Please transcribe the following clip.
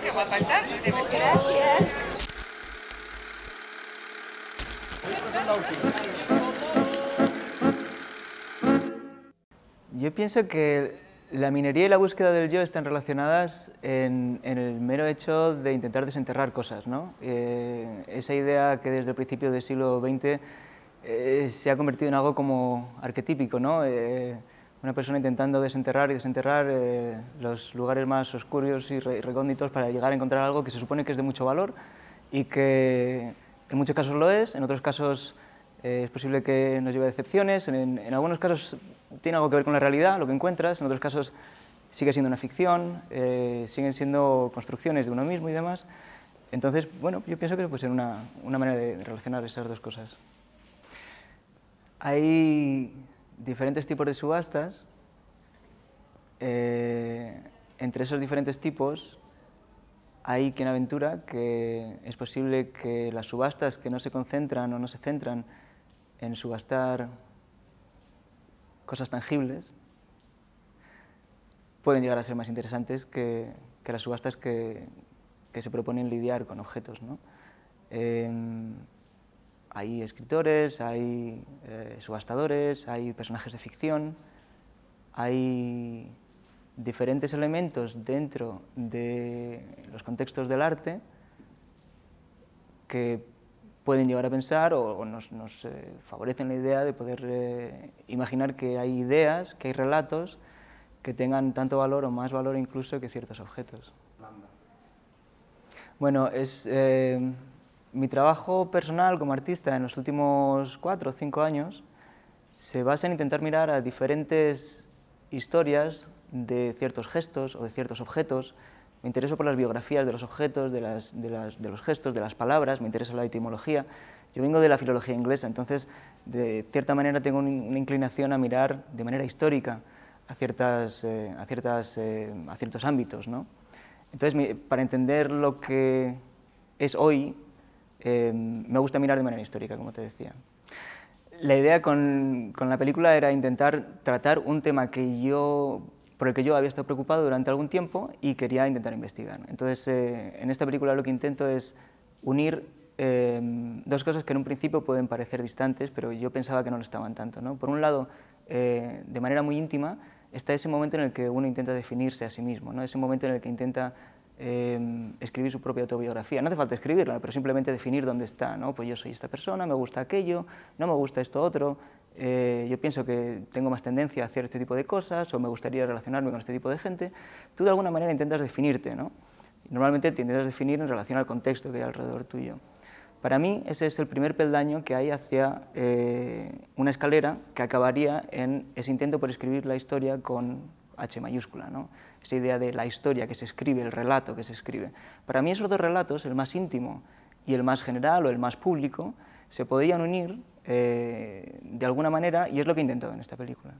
Qué guapa estás. Gracias. Yo pienso que la minería y la búsqueda del yo están relacionadas en, el mero hecho de intentar desenterrar cosas. ¿no? Eh, esa idea que desde el principio del siglo XX eh, se ha convertido en algo como arquetípico, ¿no? Eh, una persona intentando desenterrar y desenterrar los lugares más oscuros y recónditos para llegar a encontrar algo que se supone que es de mucho valor y que en muchos casos lo es, en otros casos es posible que nos lleve a decepciones, en, en, algunos casos tiene algo que ver con la realidad, lo que encuentras, en otros casos sigue siendo una ficción, eh, siguen siendo construcciones de uno mismo y demás. Entonces, bueno, yo pienso que puede ser una, una manera de relacionar esas dos cosas. Hay diferentes tipos de subastas. Eh, entre esos diferentes tipos hay quien aventura que es posible que las subastas que no se concentran o no se centran en subastar cosas tangibles pueden llegar a ser más interesantes que, las subastas que, se proponen lidiar con objetos. ¿no? Hay escritores, hay eh, subastadores, hay personajes de ficción, hay diferentes elementos dentro de los contextos del arte que pueden llevar a pensar o, nos, eh, favorecen la idea de poder eh, imaginar que hay ideas, que hay relatos que tengan tanto valor o más valor incluso que ciertos objetos. Bueno, es, eh, mi trabajo personal como artista en los últimos cuatro o cinco años se basa en intentar mirar a diferentes historias de ciertos gestos o de ciertos objetos me intereso por las biografías de los objetos, de, los gestos, de las palabras, me interesa la etimología. Yo vengo de la filología inglesa, entonces de cierta manera tengo una inclinación a mirar de manera histórica a, ciertas, eh, a, ciertas, eh, a ciertos ámbitos. ¿no? Entonces, para entender lo que es hoy, eh, me gusta mirar de manera histórica, como te decía. La idea con, la película era intentar tratar un tema que yo por el que yo había estado preocupado durante algún tiempo y quería intentar investigar. Entonces, eh, en esta película lo que intento es unir eh, dos cosas que en un principio pueden parecer distantes, pero yo pensaba que no lo estaban tanto. ¿no? Por un lado, eh, de manera muy íntima, está ese momento en el que uno intenta definirse a sí mismo, ¿no? ese momento en el que intenta escribir su propia autobiografía. No hace falta escribirla, pero simplemente definir dónde está. ¿no? Pues yo soy esta persona, me gusta aquello, no me gusta esto otro, eh, yo pienso que tengo más tendencia a hacer este tipo de cosas o me gustaría relacionarme con este tipo de gente, tú de alguna manera intentas definirte, ¿no? Normalmente te intentas definir en relación al contexto que hay alrededor tuyo. Para mí ese es el primer peldaño que hay hacia eh, una escalera que acabaría en ese intento por escribir la historia con H mayúscula, ¿no? esa idea de la historia que se escribe, el relato que se escribe. Para mí esos dos relatos, el más íntimo y el más general o el más público, se podían unir eh, de alguna manera y es lo que he intentado en esta película.